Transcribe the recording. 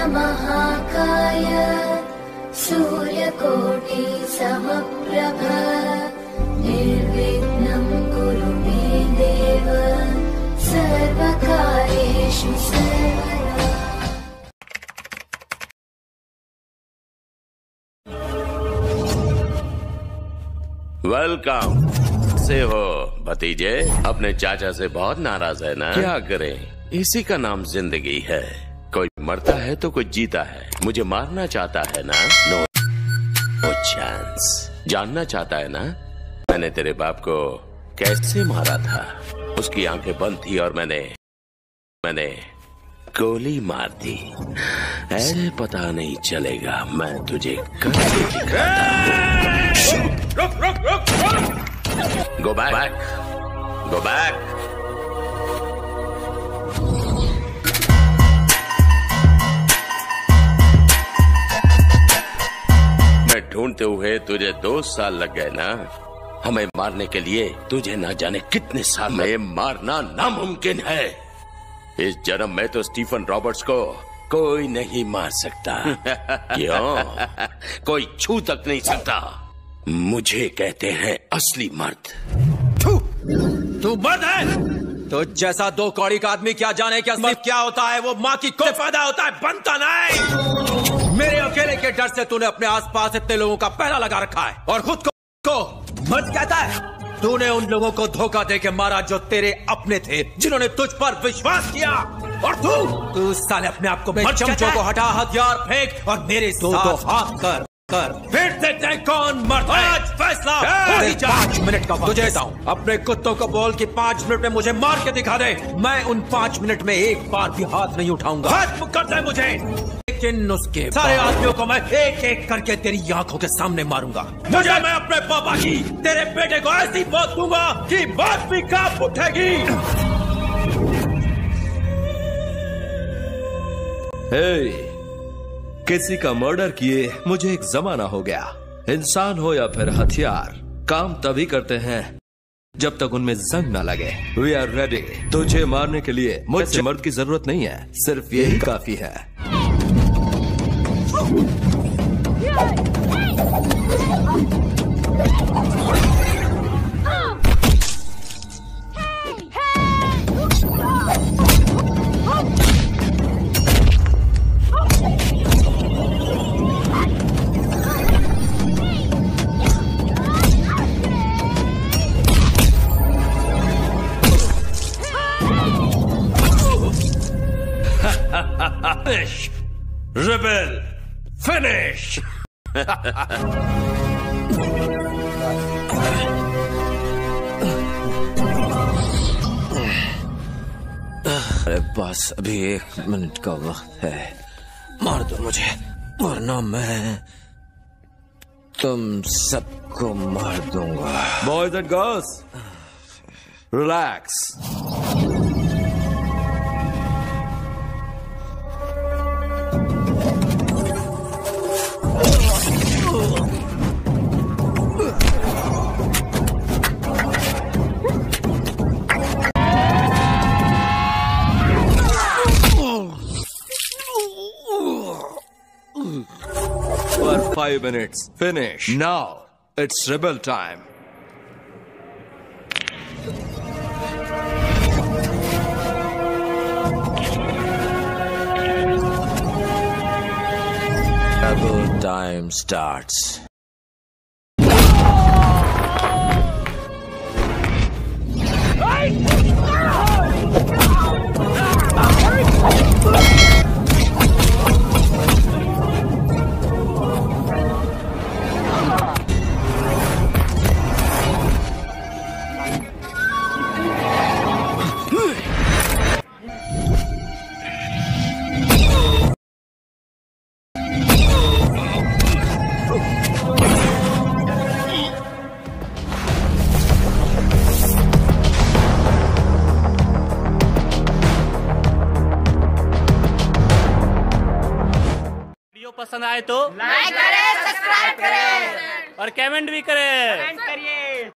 वक्रतुण्डमहाकाय सूर्यकोटि समप्रभ। निर्विघ्नं कुरु मे देव। सर्वकार्येषु सर्वदा। वेलकम। से हो, भतीजे। अपने चाचा से बहुत नाराज़ है ना? क्या करें? इसी का नाम ज़िंदगी है। मरता है तो कुछ जीता है। मुझे मारना चाहता है ना? नो नो चांस जानना चाहता है ना? मैंने तेरे बाप को कैसे मारा था? उसकी आँखें बंद थी और मैंने मैंने गोली मार दी। ऐसे पता नहीं चलेगा, मैं तुझे करके दिखाता रुक रुक रुक Go ढूंढते हुए तुझे दो साल लग गए ना? हमें मारने के लिए तुझे ना जाने कितने साल में मारना नामुमकिन है। इस जन्म में तो स्टीफन रॉबर्ट्स को कोई नहीं मार सकता। क्यों? कोई छू तक नहीं सकता। मुझे कहते हैं असली मर्द। तू तू मर्द है! तो जैसा दो कौड़ी का आदमी क्या जाने क्या क्या होता है वो माँ की को फ़ायदा होता है बनता नहीं! मेरे के डर से तूने अपने आसपास इतने लोगों का पहला लगा रखा है और खुद को, को मर्द कहता है। तूने उन लोगों को धोखा दे के मारा जो तेरे अपने थे जिन्होंने तुझ पर विश्वास किया। और तू तू साले अपने आप को चमचों को हटा हथियार फेंक और मेरे दो दो हाथ कर। कर। फिर देखते हैं कौन मर्द है। आज फैसला हो ही पाँच मिनट का तुझे देता हूँ। अपने कुत्तों को बोल कि पाँच मिनट में मुझे मार के दिखा दे। मैं उन पाँच मिनट में एक बार भी हाथ नहीं उठाऊँगा। खत्म कर दे मुझे। लेकिन उसके सारे आदमियों को मैं एक एक करके तेरी आँखों के सामने मारूँगा। मुझे मैं अपने पापा की तेरे बेटे को ऐसी मौत दूँगा कि बात भी काँप उठेगी। हे किसी का मर्डर किए मुझे एक जमाना हो गया। इंसान हो या फिर हथियार काम तभी करते हैं जब तक उनमें जंग ना लगे। वी आर रेडी तुझे मारने के लिए मुझसे मर्द की ज़रूरत नहीं है सिर्फ़ यही काफ़ी है। Finish! Rebel! Finish! अरे बस अभी एक मिनट का वक्त है मार दो मुझे वरना मैं तुम सबको मार दूँगा boys and girls relax five minutes. Finish. Now, it's rebel time. Time starts. पसंद आए तो लाइक करें सब्सक्राइब करें। और कमेंट भी करें।